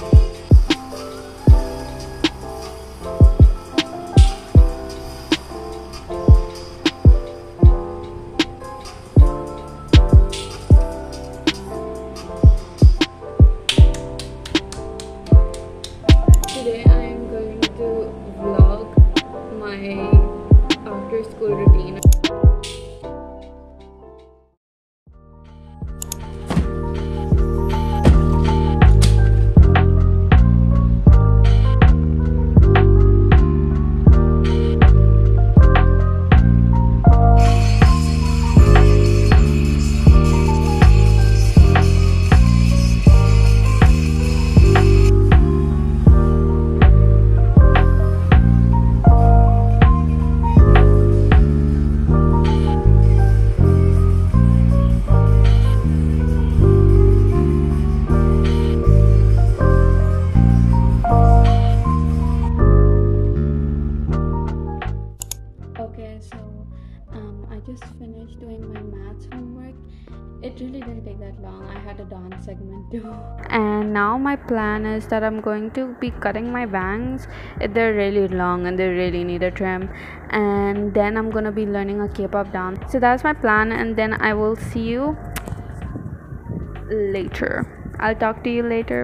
Today my plan is that I'm going to be cutting my bangs. They're really long and they really need a trim. And then I'm gonna be learning a K-pop dance. So that's my plan, and then I will see you later. I'll talk to you later.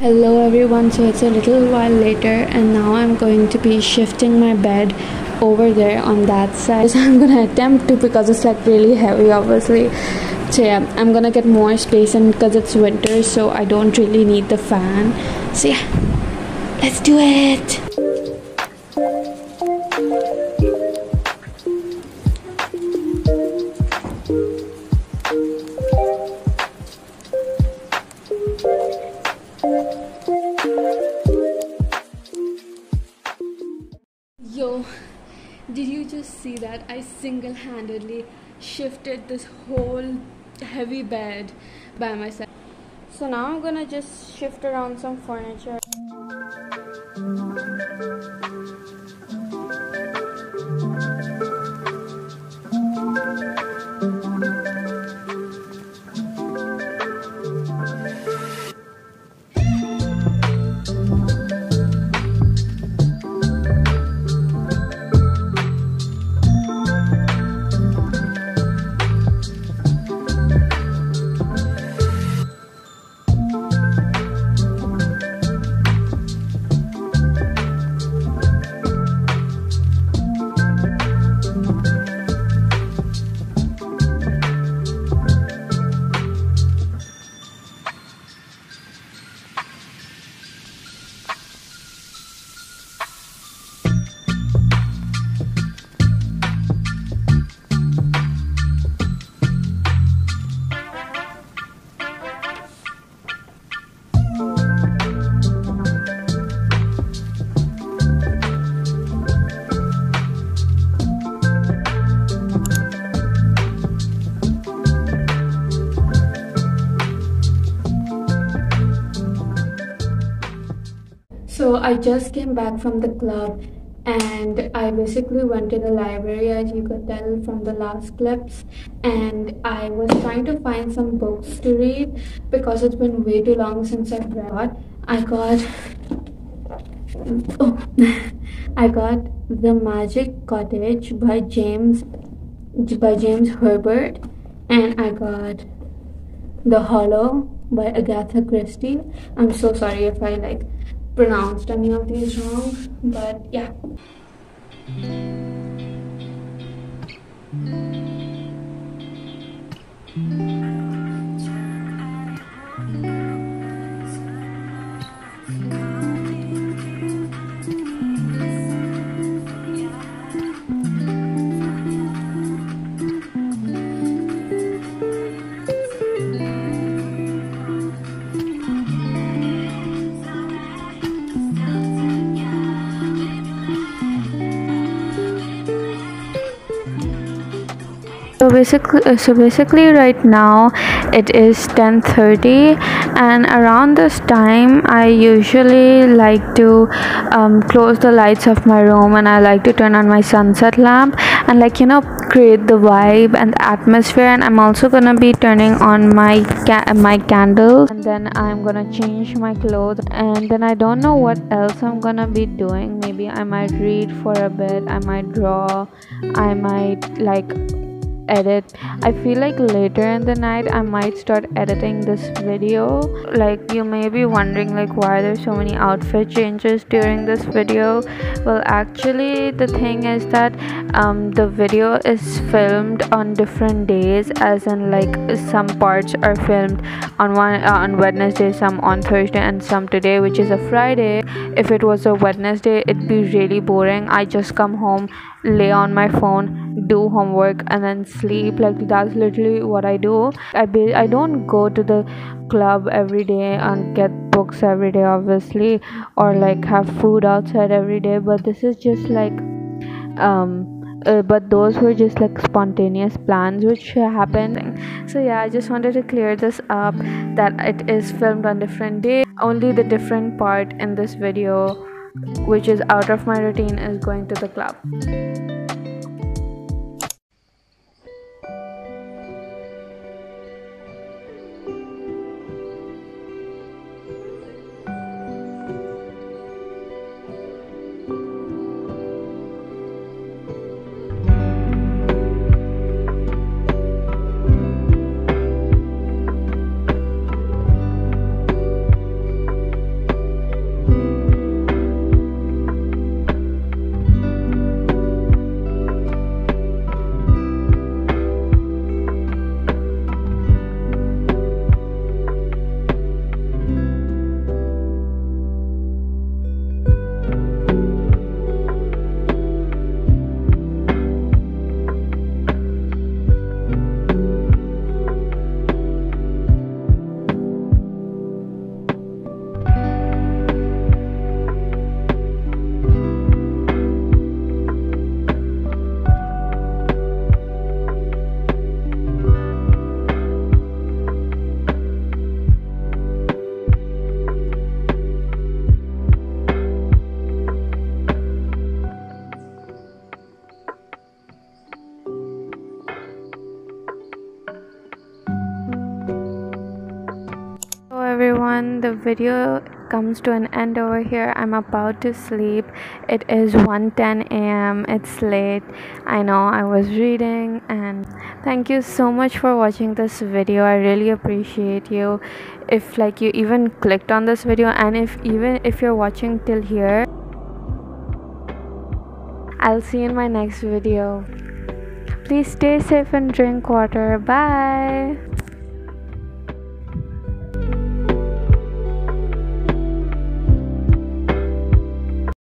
Hello everyone, so it's a little while later, and now I'm going to be shifting my bed over there on that side. So I'm gonna attempt to because it's like really heavy, obviously. So yeah, I'm gonna get more space, and because it's winter, so I don't really need the fan. So yeah, let's do it. Just see that? I single handedly shifted this whole heavy bed by myself. So now I'm gonna just shift around some furniture. I just came back from the club and I basically went to the library as you could tell from the last clips and I was trying to find some books to read because it's been way too long since I've read. I got oh, I got The Magic Cottage by James by James Herbert and I got The Hollow by Agatha Christie. I'm so sorry if I like pronounced any of these wrong, but yeah. so basically uh, so basically right now it is 10:30 and around this time I usually like to um, close the lights of my room and I like to turn on my sunset lamp and like you know create the vibe and the atmosphere and I'm also gonna be turning on my ca- my candles and then I'm gonna change my clothes and then I don't know what else I'm gonna be doing. Maybe I might read for a bit I might draw I might like edit. I feel like later in the night i might start editing this video. Like you may be wondering like why there's so many outfit changes during this video. Well actually the thing is that um, the video is filmed on different days as in like some parts are filmed on one uh, on wednesday some on thursday and some today which is a friday. If it was a wednesday it'd be really boring. I just come home lay on my phone do homework and then sleep. Like that's literally what i do. I be, i don't go to the club every day and get books every day obviously or like have food outside every day but this is just like um uh, but those were just like spontaneous plans which happened. So yeah i just wanted to clear this up that it is filmed on different day only the different part in this video which is out of my routine is going to the club the video comes to an end over here. I'm about to sleep. It is 1:10 a.m it's late. I know i was reading and thank you so much for watching this video. I really appreciate you. If like you even clicked on this video and if even if you're watching till here i'll see you in my next video. Please stay safe and drink water. Bye